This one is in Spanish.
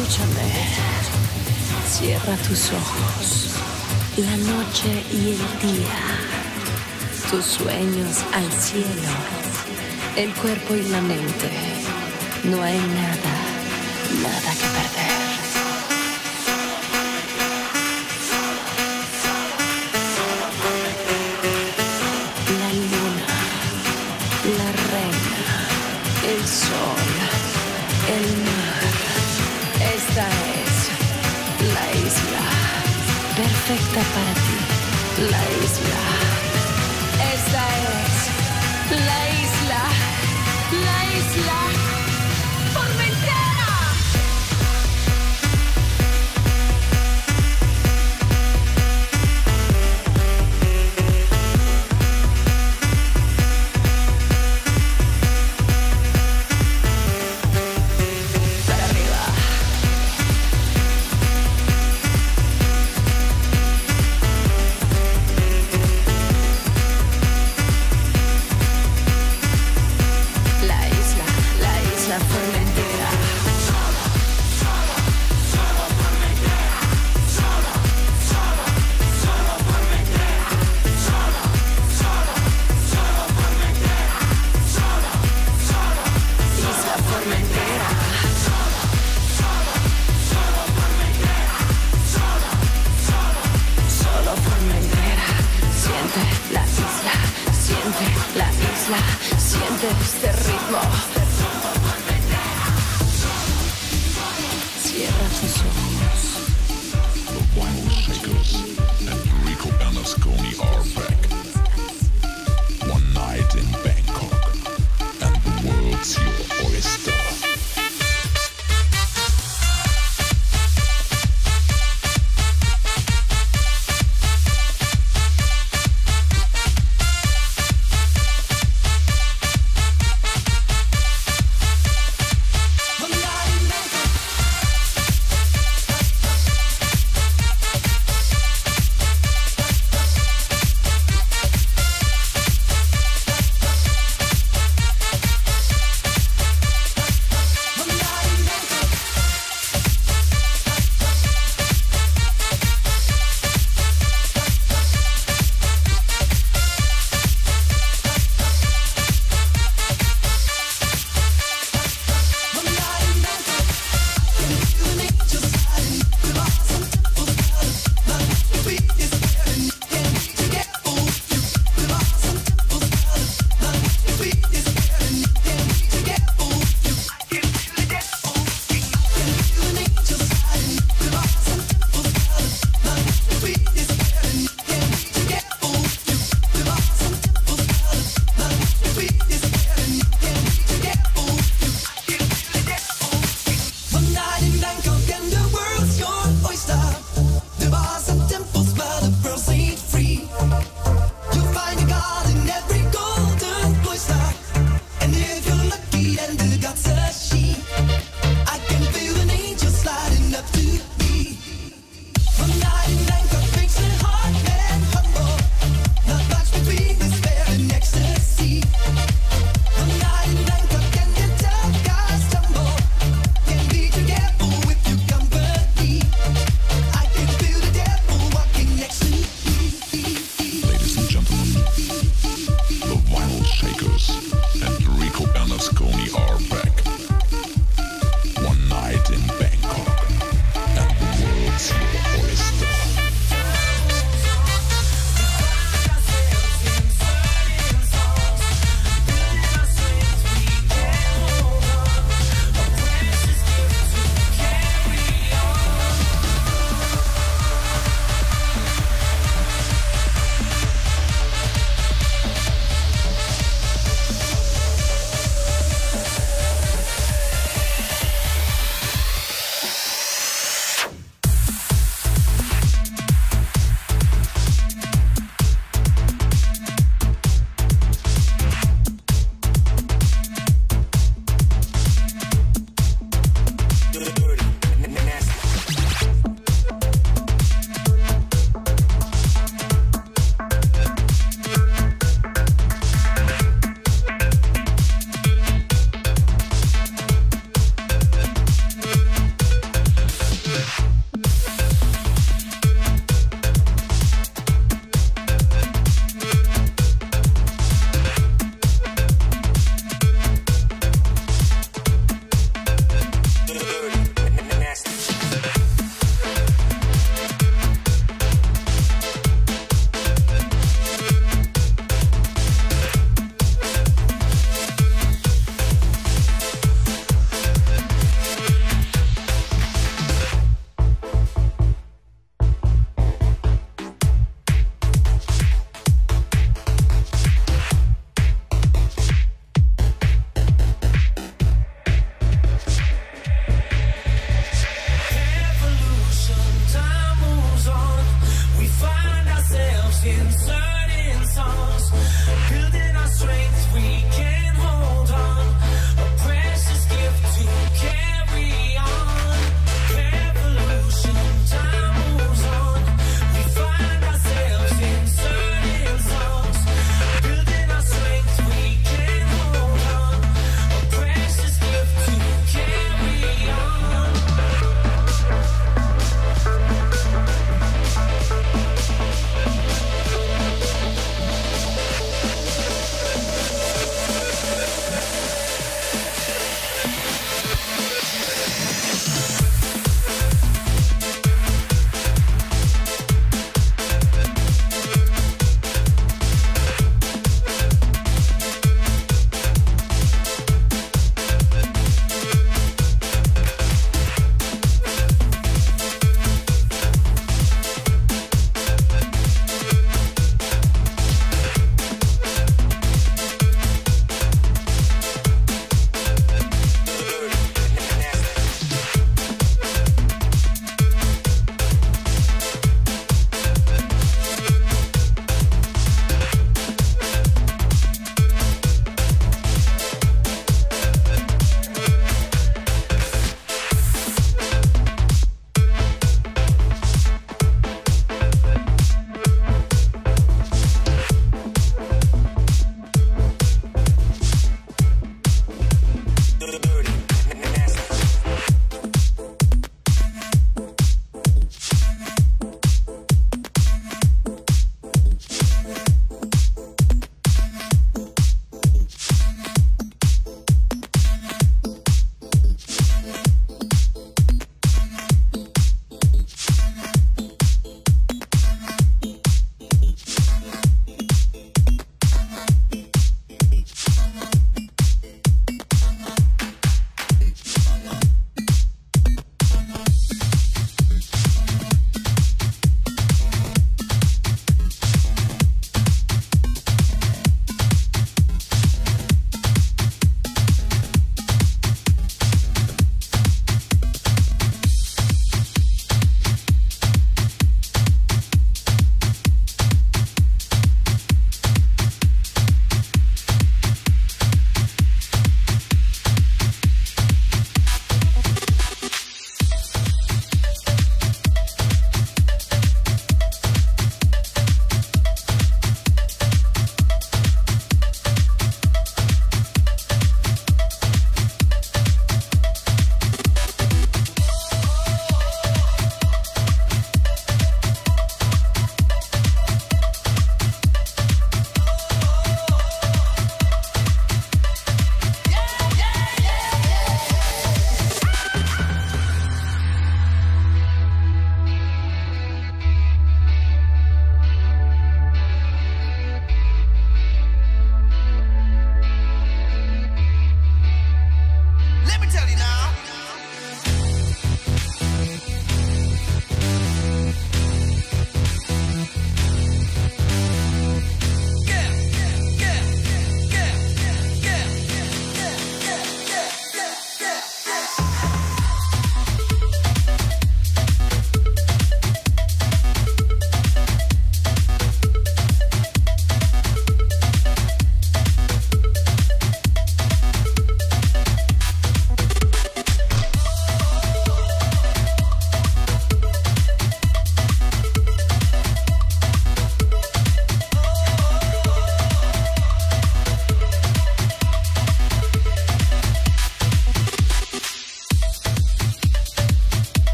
Escúchame. Cierra tus ojos. La noche y el día. Tus sueños al cielo. El cuerpo y la mente. No hay nada, nada que perder. La luna, la reina, el sol, el mar. Perfecta para ti. La isla.